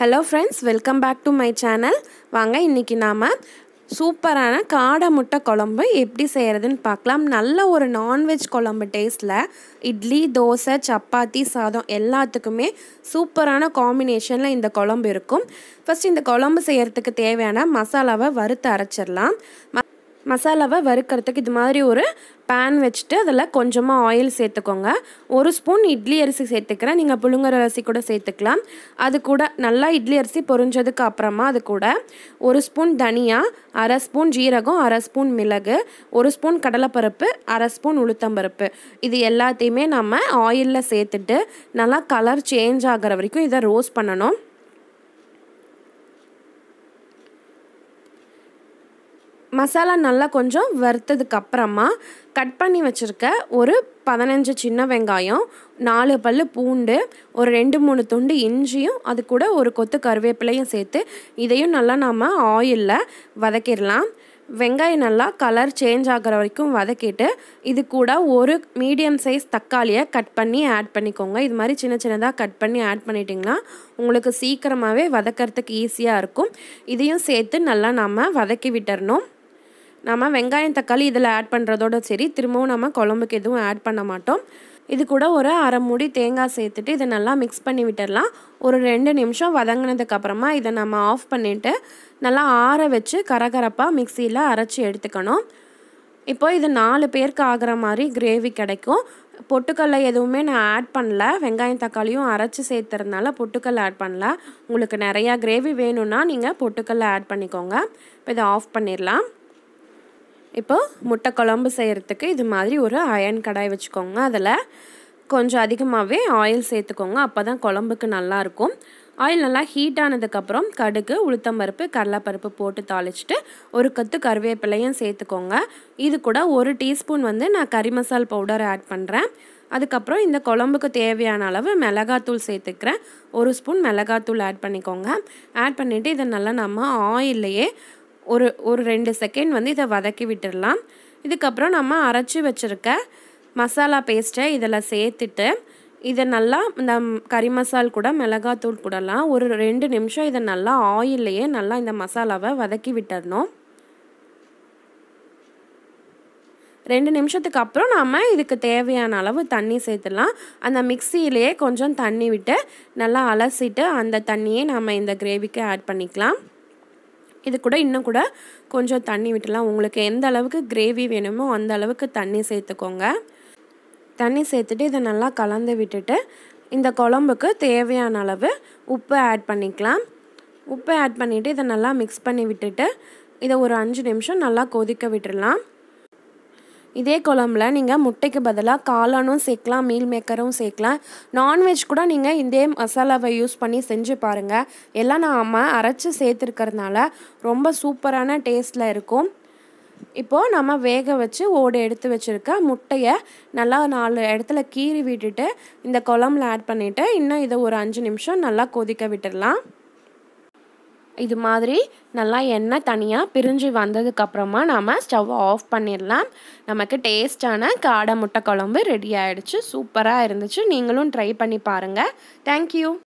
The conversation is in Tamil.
Hello friends welcome back to my channel வாங்க இன்றைக்கி நாம் சூப்பரான காடை முட்டை குழம்பு எப்படி செய்கிறதுன்னு பார்க்கலாம். நல்ல ஒரு நான்வெஜ் குழம்பு டேஸ்ட்டில் இட்லி தோசை சப்பாத்தி சாதம் எல்லாத்துக்குமே சூப்பரான காம்பினேஷனில் இந்த குழம்பு இருக்கும். ஃபஸ்ட் இந்த குழம்பு செய்கிறதுக்கு தேவையான மசாலாவை வறுத்து அரைச்சிடலாம். ம மசாலாவை வறுக்கிறதுக்கு இது மாதிரி ஒரு பேன் வச்சுட்டு அதில் கொஞ்சமாக ஆயில் சேர்த்துக்கோங்க. ஒரு ஸ்பூன் இட்லி அரிசி சேர்த்துக்கிறேன். நீங்கள் புழுங்கர அரிசி கூட சேர்த்துக்கலாம். அது கூட நல்லா இட்லி அரிசி பொரிஞ்சதுக்கு அப்புறமா அது கூட ஒரு ஸ்பூன் தனியா அரை ஸ்பூன் ஜீரகம் அரை ஸ்பூன் மிளகு ஒரு ஸ்பூன் கடலைப்பருப்பு அரை ஸ்பூன் உளுத்தம்பருப்பு இது எல்லாத்தையுமே நம்ம ஆயிலில் சேர்த்துட்டு நல்லா கலர் சேஞ்ச் ஆகிற வரைக்கும் இதை ரோஸ்ட் பண்ணணும். மசாலா நல்லா கொஞ்சம் வறுத்ததுக்கு அப்புறமா கட் பண்ணி வச்சுருக்க ஒரு பதினஞ்சு சின்ன வெங்காயம் நாலு பல் பூண்டு ஒரு ரெண்டு மூணு துண்டு இஞ்சியும் அது கூட ஒரு கொத்து கருவேப்பிலையும் சேர்த்து இதையும் நல்லா நாம் ஆயிலில் வதக்கிடலாம். வெங்காயம் நல்லா கலர் சேஞ்ச் ஆகிற வரைக்கும் வதக்கிட்டு இது கூட ஒரு மீடியம் சைஸ் தக்காளியை கட் பண்ணி ஆட் பண்ணிக்கோங்க. இது மாதிரி சின்ன சின்னதாக கட் பண்ணி ஆட் பண்ணிட்டிங்கன்னா உங்களுக்கு சீக்கிரமாகவே வதக்கிறதுக்கு ஈஸியாக இருக்கும். இதையும் சேர்த்து நல்லா நாம் வதக்கி விட்டுறணும். நம்ம வெங்காயம் தக்காளி இதில் ஆட் பண்ணுறதோட சரி திரும்பவும் நம்ம குழம்புக்கு எதுவும் ஆட் பண்ண மாட்டோம். இது கூட ஒரு அரை மூடி தேங்காய் சேர்த்துட்டு இதை நல்லா மிக்ஸ் பண்ணி விட்டுடலாம். ஒரு ரெண்டு நிமிஷம் வதங்கினதுக்கப்புறமா இதை நம்ம ஆஃப் பண்ணிவிட்டு நல்லா ஆற வச்சு கரகரப்பாக மிக்சியில் அரைச்சி எடுத்துக்கணும். இப்போ இது நாலு பேருக்கு ஆகிற மாதிரி கிரேவி கிடைக்கும். பொட்டுக்கல்லை எதுவுமே நான் ஆட் பண்ணல. வெங்காயம் தக்காளியும் அரைச்சி சேர்த்துறதுனால பொட்டுக்கல்லை ஆட் பண்ணல. உங்களுக்கு நிறையா கிரேவி வேணும்னா நீங்கள் பொட்டுக்கல்லை ஆட் பண்ணிக்கோங்க. இப்போ இதை ஆஃப் பண்ணிடலாம். இப்போ முட்டை குழம்பு செய்கிறதுக்கு இது மாதிரி ஒரு அயன் கடாய் வச்சுக்கோங்க. அதில் கொஞ்சம் அதிகமாகவே ஆயில் சேர்த்துக்கோங்க. அப்போ தான் குழம்புக்கு நல்லாயிருக்கும் ஆயில் நல்லா ஹீட் ஆனதுக்கப்புறம் கடுகு உளுத்தம்பருப்பு கடலைப்பருப்பு போட்டு தாளிச்சிட்டு ஒரு கத்து கருவேப்பிலையும் சேர்த்துக்கோங்க. இது கூட ஒரு டீஸ்பூன் வந்து நான் கறி மசால் பவுடர் ஆட் பண்ணுறேன் அதுக்கப்புறம் இந்த குழம்புக்கு தேவையான அளவு மிளகாத்தூள் சேர்த்துக்கிறேன். ஒரு ஸ்பூன் மிளகாத்தூள் ஆட் பண்ணிக்கோங்க. ஆட் பண்ணிவிட்டு இதை நல்லா நம்ம ஆயில்லையே ஒரு ஒரு ரெண்டு செகண்ட் வந்து இதை வதக்கி விட்டுடலாம். இதுக்கப்புறம் நம்ம அரைச்சி வச்சுருக்க மசாலா பேஸ்ட்டை இதில் சேர்த்துட்டு இதை நல்லா இந்த கறி மசால் கூட மிளகாத்தூள் கூடலாம் ஒரு ரெண்டு நிமிஷம் இதை நல்லா ஆயில்லையே நல்லா இந்த மசாலாவை வதக்கி விட்டுடணும். ரெண்டு நிமிஷத்துக்கு அப்புறம் நம்ம இதுக்கு தேவையான அளவு தண்ணி சேர்த்துடலாம். அந்த மிக்சியிலேயே கொஞ்சம் தண்ணி விட்டு நல்லா அலசிட்டு அந்த தண்ணியே நம்ம இந்த கிரேவிக்கு ஆட் பண்ணிக்கலாம். இது கூட இன்னும் கூட கொஞ்சம் தண்ணி விட்டுலாம். உங்களுக்கு எந்த அளவுக்கு கிரேவி வேணுமோ அந்த அளவுக்கு தண்ணி சேர்த்துக்கோங்க. தண்ணி சேர்த்துட்டு இதை நல்லா கலந்து விட்டுட்டு இந்த குழம்புக்கு தேவையான அளவு உப்பு ஆட் பண்ணிக்கலாம். உப்பு ஆட் பண்ணிவிட்டு இதை நல்லா மிக்ஸ் பண்ணி விட்டுட்டு இதை ஒரு அஞ்சு நிமிஷம் நல்லா கொதிக்க விட்டுடலாம் இதே குழம்புல நீங்கள் முட்டைக்கு பதிலாக காளானும் சேர்க்கலாம் மீல் மேக்கரும் சேர்க்கலாம். நான்வெஜ் கூட நீங்கள் இதே மசாலாவை யூஸ் பண்ணி செஞ்சு பாருங்கள் எல்லாம் நாம் அரைச்சி சேர்த்துருக்கறதுனால ரொம்ப சூப்பரான டேஸ்ட்டில் இருக்கும். இப்போது நம்ம வேக வச்சு ஓடு எடுத்து வச்சுருக்க முட்டையை நல்லா நாலு இடத்துல கீறி விட்டுட்டு இந்த குழம்புல ஆட் பண்ணிவிட்டு இன்னும் இதை ஒரு அஞ்சு நிமிஷம் நல்லா கொதிக்க விட்டுடலாம். இது மாதிரி நல்லா எண்ணெய் தனியாக பிரிஞ்சு வந்ததுக்கப்புறமா நம்ம ஸ்டவ் ஆஃப் பண்ணிடலாம். நமக்கு டேஸ்டான காடை முட்டை குழம்பு ரெடி ஆகிடுச்சு சூப்பராக இருந்துச்சு. நீங்களும் ட்ரை பண்ணி பாருங்கள் தேங்க்யூ